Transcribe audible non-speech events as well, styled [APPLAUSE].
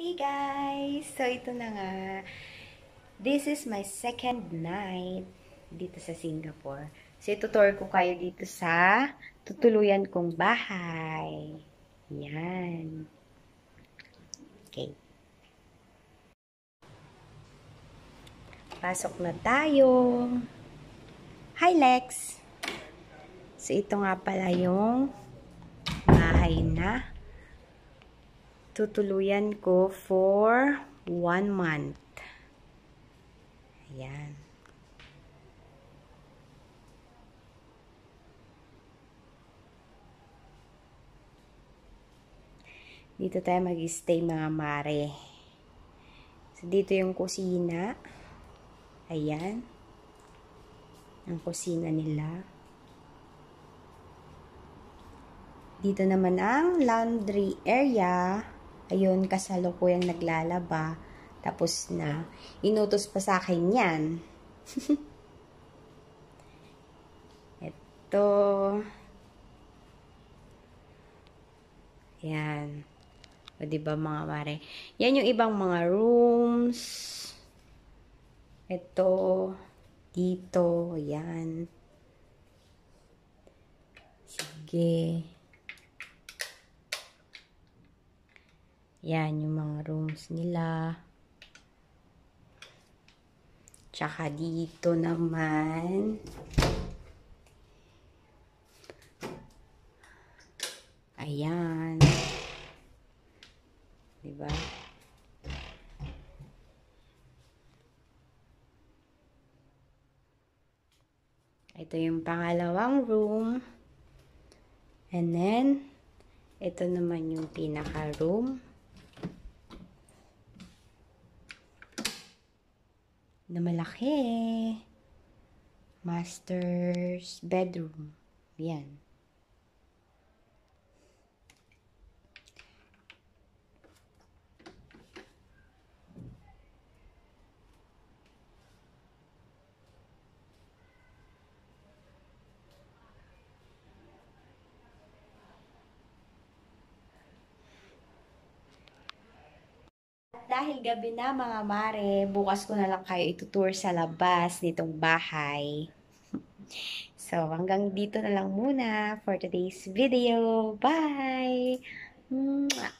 Hey guys! So, ito na nga. This is my second night dito sa Singapore. So, itutour ko kayo dito sa tutuluyan kong bahay. Yan. Okay. Pasok na tayo. Hi, Lex! So, ito nga pala yung bahay na tutuluyan ko for one month. Ayan. Dito tayo mag-stay mga mare. So, dito yung kusina. Ayan. Ang kusina nila. Dito naman ang laundry area. Ayun, kasalukuyang naglalaba. Tapos na. Inutos pa sa akin yan. [LAUGHS] Ito. Yan. O, diba mga mare? Yan yung ibang mga rooms. Ito. Dito. Yan. Sige. Yan yung mga rooms nila. Tsaka dito naman. Ayan. Diba? Ito yung pangalawang room. And then, ito naman yung pinaka-room. Na malaki. Master's bedroom. Yan. dahil gabi na mga mare, bukas ko na lang kayo itutour sa labas nitong bahay. So, hanggang dito na lang muna for today's video. Bye! Mwah!